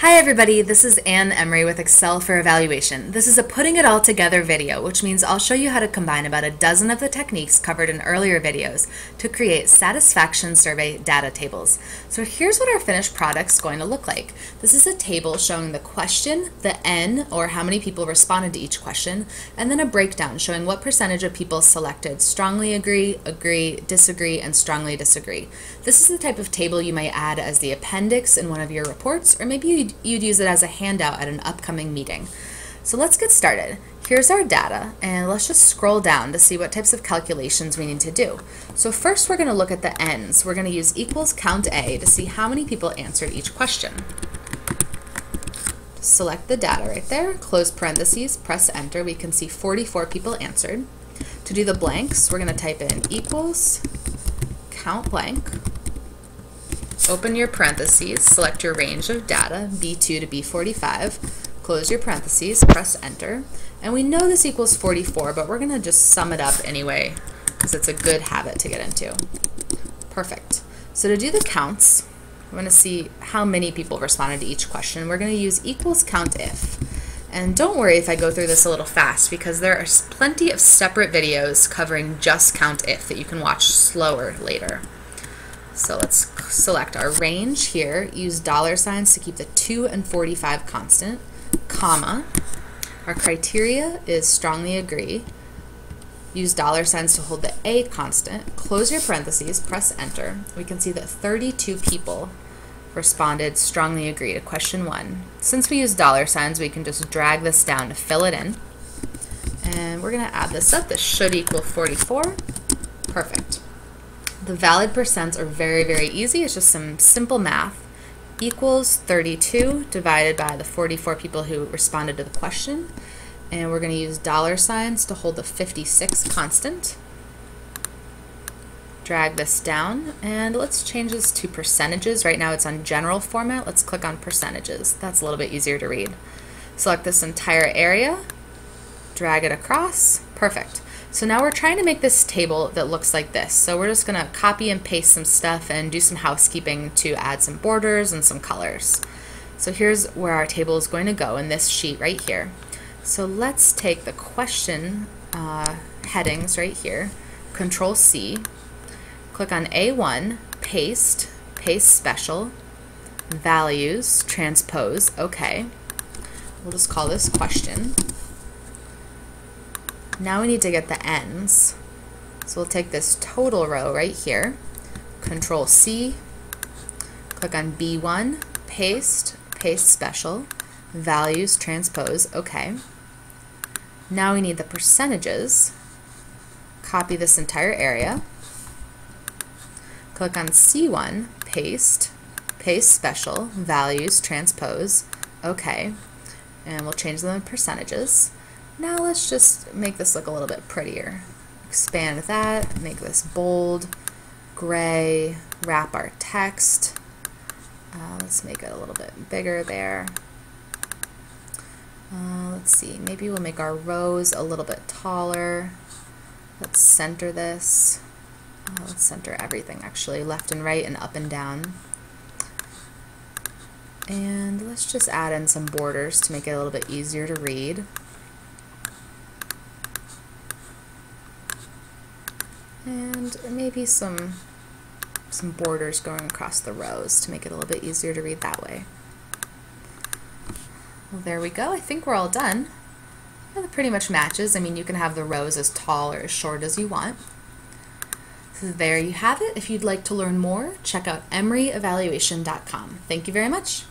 Hi everybody, this is Ann Emery with Excel for Evaluation. This is a putting it all together video, which means I'll show you how to combine about a dozen of the techniques covered in earlier videos to create satisfaction survey data tables. So here's what our finished product is going to look like. This is a table showing the question, the N, or how many people responded to each question, and then a breakdown showing what percentage of people selected strongly agree, agree, disagree, and strongly disagree. This is the type of table you might add as the appendix in one of your reports, or maybe you you'd, you'd use it as a handout at an upcoming meeting. So let's get started. Here's our data, and let's just scroll down to see what types of calculations we need to do. So first we're going to look at the ends. We're going to use equals count A to see how many people answered each question. Select the data right there, close parentheses, press enter. We can see 44 people answered. To do the blanks, we're going to type in equals count blank Open your parentheses, select your range of data, B2 to B45, close your parentheses, press enter, and we know this equals 44, but we're going to just sum it up anyway because it's a good habit to get into. Perfect. So to do the counts, we're going to see how many people responded to each question. We're going to use equals count if. And don't worry if I go through this a little fast because there are plenty of separate videos covering just count if that you can watch slower later. So let's select our range here, use dollar signs to keep the 2 and 45 constant, comma. Our criteria is strongly agree. Use dollar signs to hold the A constant. Close your parentheses, press enter. We can see that 32 people responded strongly agree to question one. Since we use dollar signs, we can just drag this down to fill it in. And we're going to add this up. This should equal 44. Perfect. The valid percents are very, very easy. It's just some simple math. Equals 32 divided by the 44 people who responded to the question. And we're going to use dollar signs to hold the 56 constant. Drag this down, and let's change this to percentages. Right now it's on general format. Let's click on percentages. That's a little bit easier to read. Select this entire area, drag it across. Perfect. So now we're trying to make this table that looks like this. So we're just going to copy and paste some stuff and do some housekeeping to add some borders and some colors. So here's where our table is going to go in this sheet right here. So let's take the question uh, headings right here, Control C, click on A1, paste, paste special, values, transpose, okay. We'll just call this question. Now we need to get the ends. So we'll take this total row right here, Control C, click on B1, paste, paste special, values, transpose, okay. Now we need the percentages. Copy this entire area. Click on C1, paste, paste special, values, transpose, okay. And we'll change them to percentages. Now let's just make this look a little bit prettier. Expand that, make this bold, gray, wrap our text. Uh, let's make it a little bit bigger there. Uh, let's see, maybe we'll make our rows a little bit taller. Let's center this. Uh, let's center everything actually, left and right and up and down. And let's just add in some borders to make it a little bit easier to read. And maybe some some borders going across the rows to make it a little bit easier to read that way. Well, there we go. I think we're all done. It pretty much matches. I mean, you can have the rows as tall or as short as you want. So there you have it. If you'd like to learn more, check out emeryevaluation.com. Thank you very much.